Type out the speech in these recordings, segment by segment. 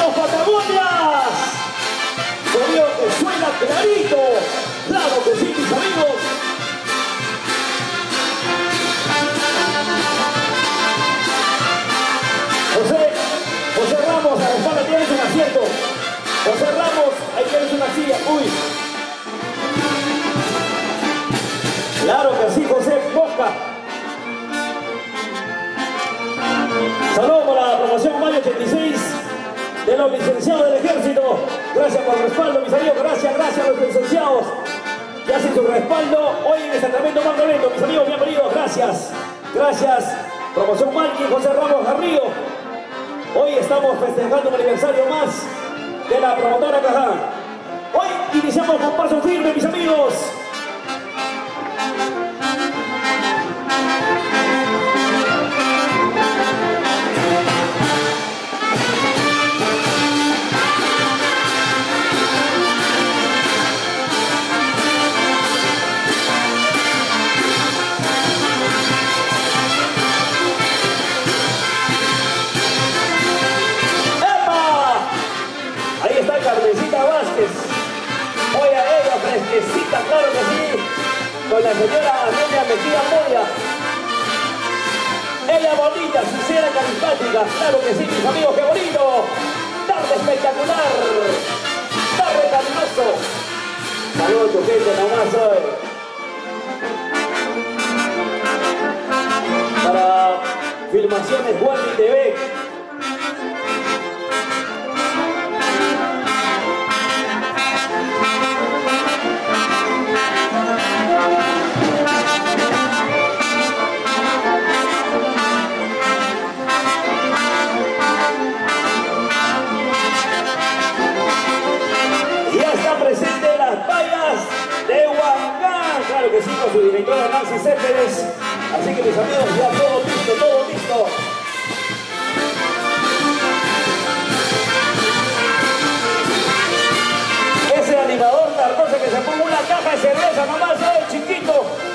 los patagonias. Sonido que suena clarito. Claro que sí, mis amigos. José, José Ramos, a la espalda tienes un asiento. José Ramos, ahí tienes una silla. Uy. Claro que sí, José Boca. Saludos para la promoción Mayo 86 de los licenciados del ejército. Gracias por el respaldo, mis amigos. Gracias, gracias a los licenciados que hacen su respaldo hoy en el Sacramento Magdaleno. Mis amigos, bienvenidos. Gracias. Gracias. Promoción Malqui, José Ramos Garrido. Hoy estamos festejando un aniversario más de la promotora Cajá. Hoy iniciamos con paso firme, mis amigos. señora Amelia Mejía Moya. Ella bonita, sincera y carismática. Claro que sí, mis amigos, qué bonito. Tarde espectacular. Tarde cariñoso. Saludos, choquete, nomás hoy. Eh. Para filmaciones Wally TV. su directora Nancy Céspedes. Así que mis amigos, ya todo listo, todo listo. Ese animador tardoso que se pongo una caja de cerveza nomás, ¿sabes? Chiquito.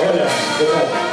Orang.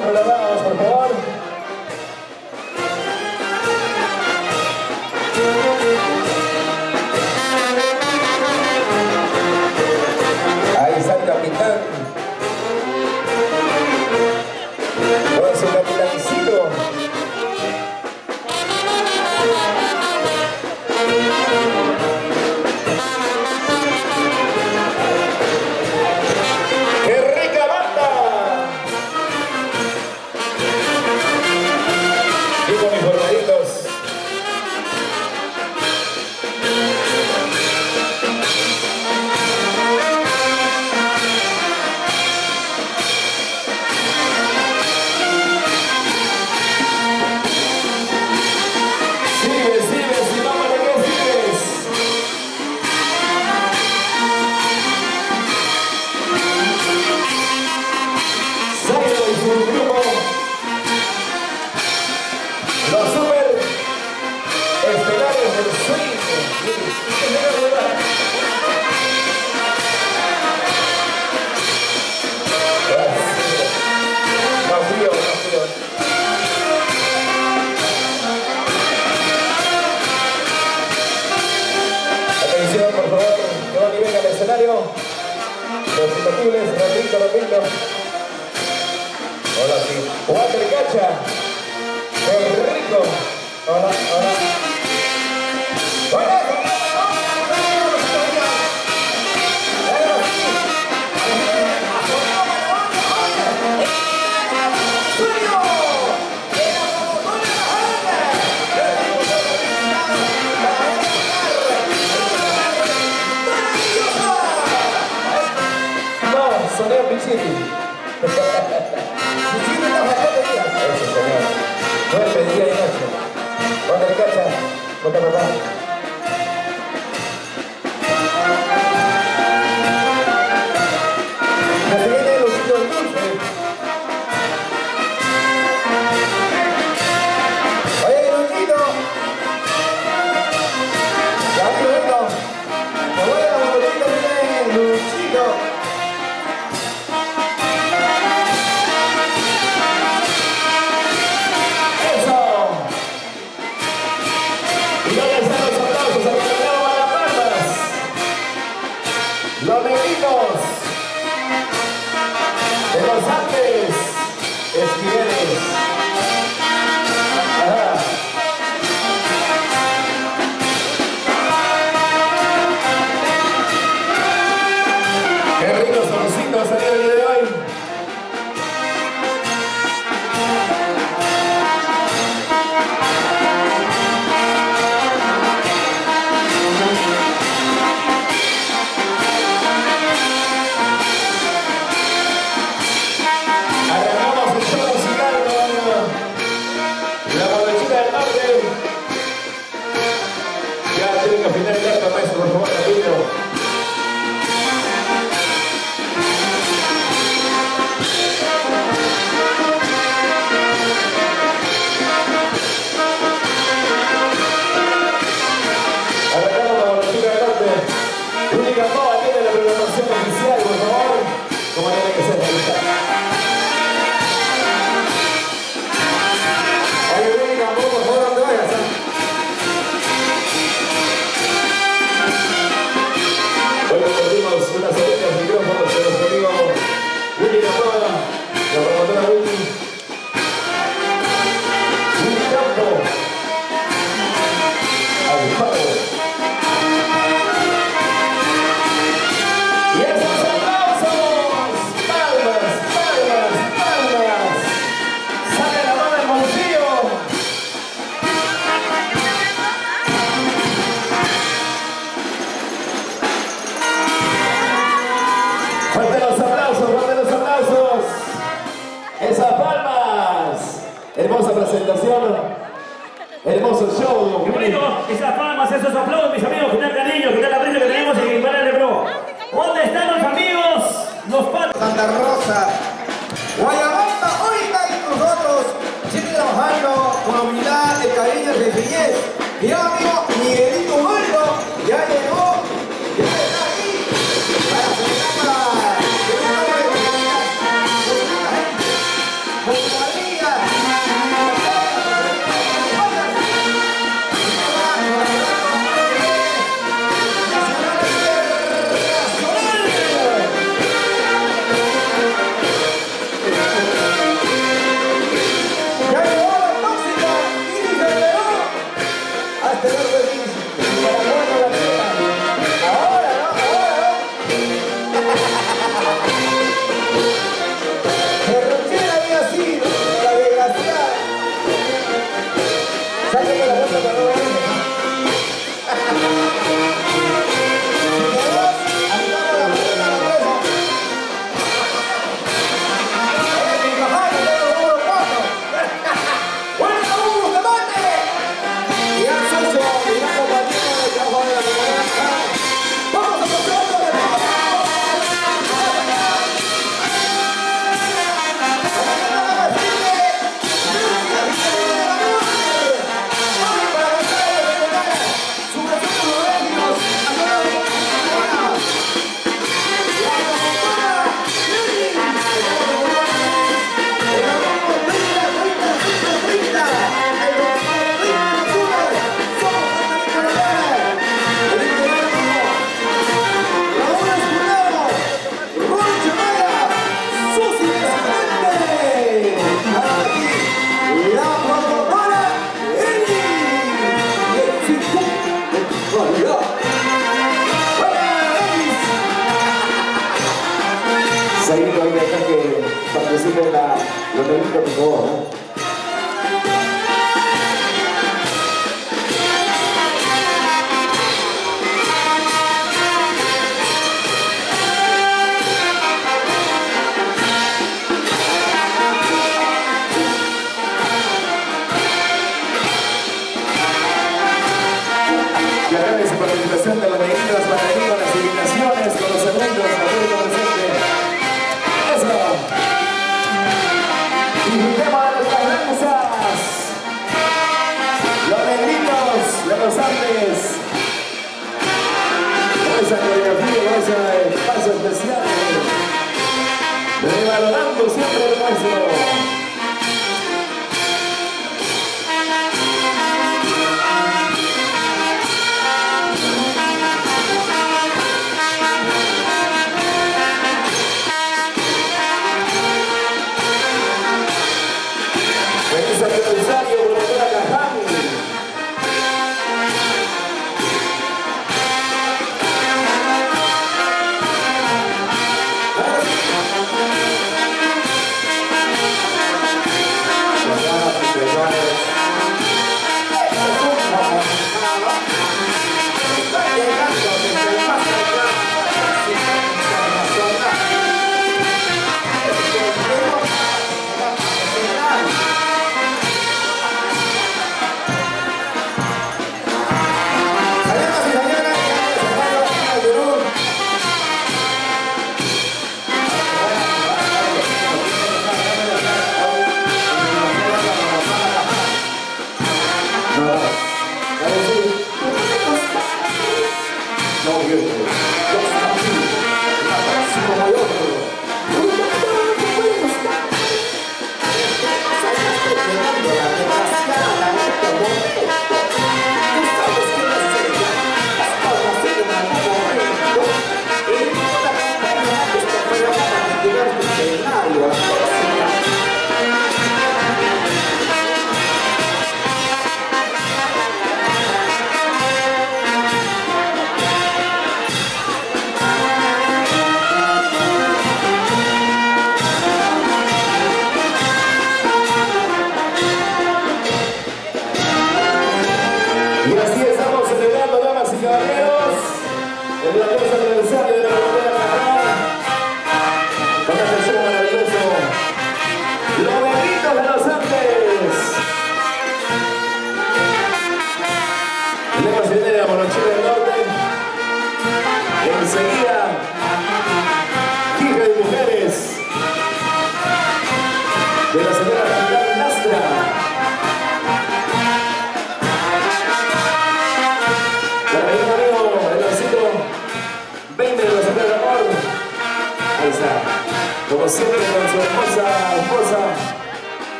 Por favor.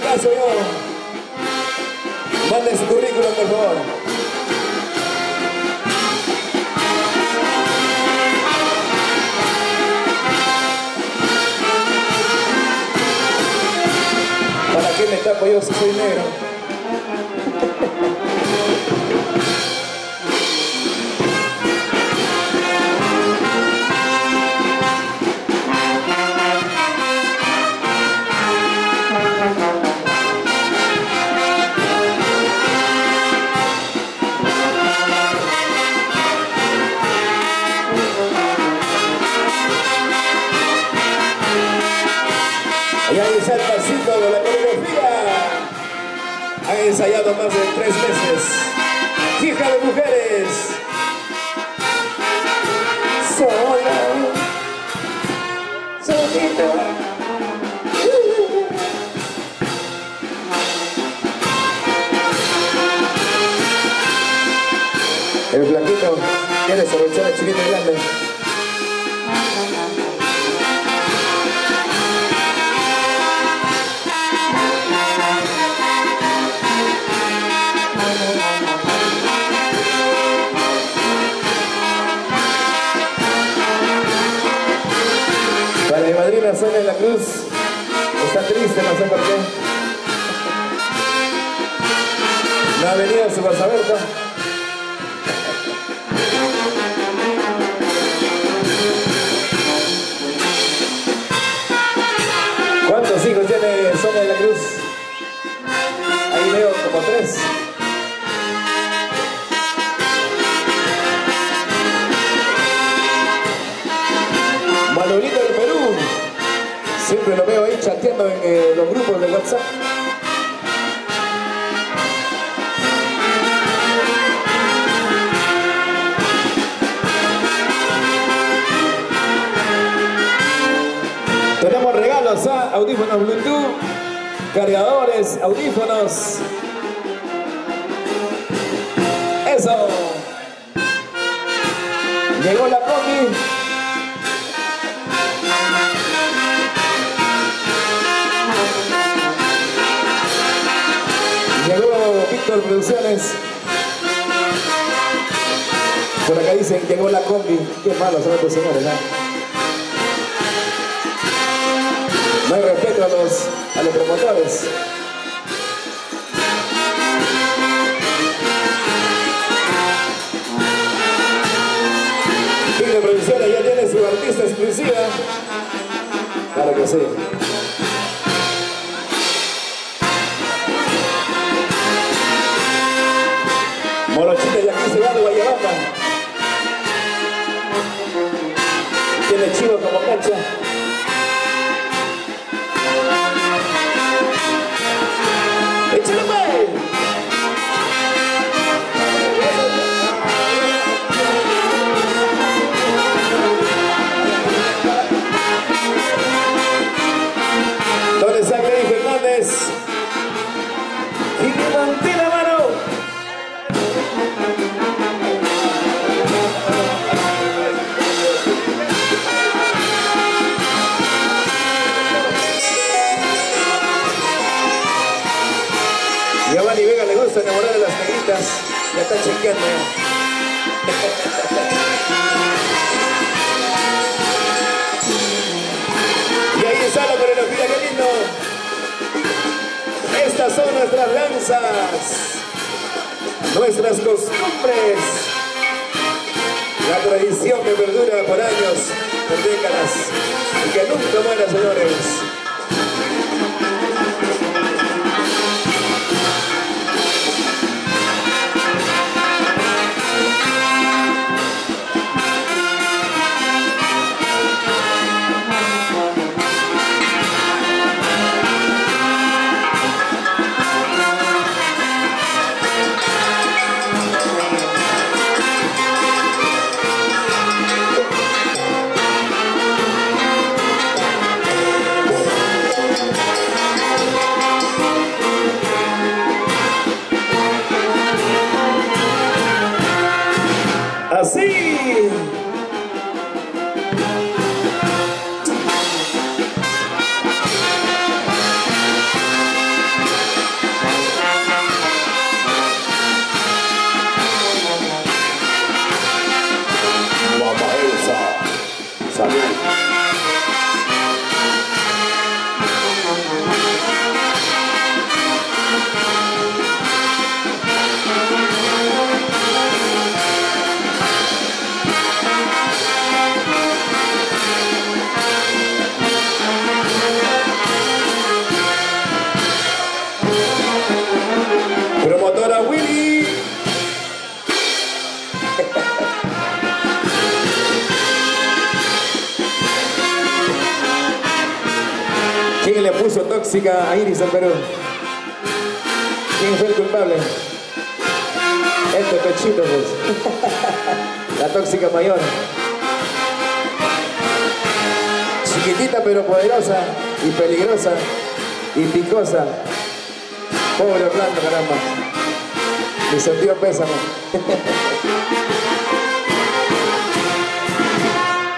caso yo. Mande su currículum, por favor. ¿Para qué me tapo yo si soy negro? ensayado más de tres veces. Hija de mujeres. Solo. Solito. El blanquito quiere aprovechar a chiquito grande. Cruz. Está triste, no sé por qué. No ha venido su. ¿Cuántos hijos tiene Sonia de la Cruz? Ahí veo como tres. Siempre lo veo ahí chateando en eh, los grupos de WhatsApp. Tenemos regalos, ¿ah? audífonos Bluetooth, cargadores, audífonos. Eso. Llegó la combi. Producciones. Por acá dicen, llegó la combi. Qué malo son estos señores, ¿no? No hay respeto a los, a los promotores. Producciones ya tiene su artista exclusiva. Claro que sí. sido como cancha Ya está chequeando. y ahí está la coreografía, qué lindo. Estas son nuestras danzas, nuestras costumbres. La tradición que perdura por años, por décadas, y que nunca muera, señores. Peligrosa y picosa. Pobre Orlando, caramba. Mi sentido pésame.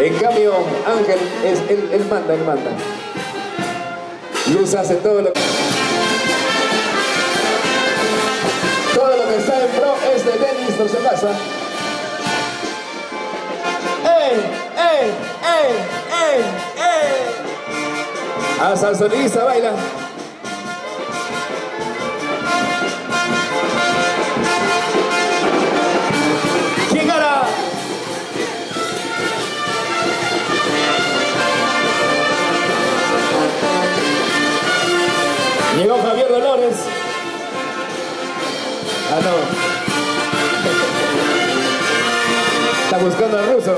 en cambio, Ángel, es, él, él manda, él manda. Luz hace todo lo que... Todo lo que está en pro es de Denis por si acaso. ¡Ey! ¡Ey! ¡Ey! ¡Ey! ¡Ey! Hasta el sonidista baila. Llegó Javier Dolores. Ah, no. Está buscando al ruso.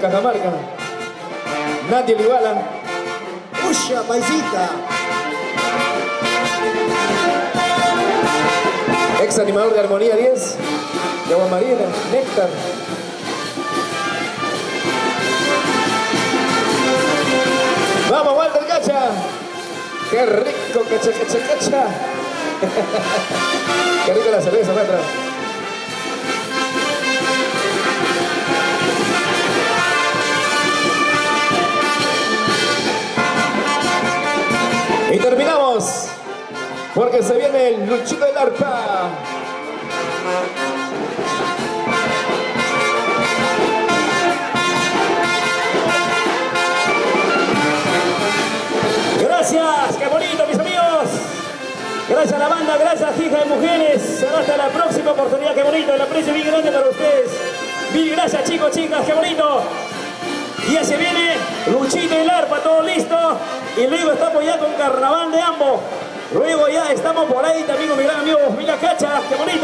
Cajamarca, Nati Olivala. Pucha, paisita. ex animador de Armonía 10, de Agua Marina, Néctar. Vamos, Walter Cacha. Qué rico, cacha, cacha, cacha. Qué rico la cerveza, maestra. El Luchito del Arpa. Gracias, qué bonito, mis amigos. Gracias a la banda, gracias hija de mujeres. Hasta la próxima oportunidad, qué bonito. El aprecio bien grande para ustedes. Mil gracias, chicos, chicas, qué bonito. Y ya se viene Luchito y el arpa, todo listo. Y luego estamos ya con carnaval de ambos. Luego ya estamos por ahí también con mi gran amigo Mila Cacha, qué bonito.